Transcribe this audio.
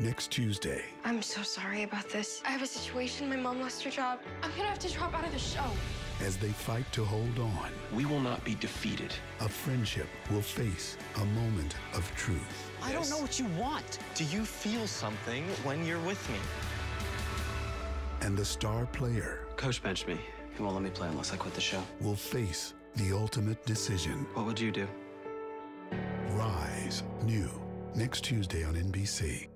next Tuesday. I'm so sorry about this. I have a situation. My mom lost her job. I'm gonna have to drop out of the show. As they fight to hold on, We will not be defeated. a friendship will face a moment of truth. I don't know what you want. Do you feel something when you're with me? And the star player Coach benched me. He won't let me play unless I quit the show. will face the ultimate decision. What would you do? Rise, new, next Tuesday on NBC.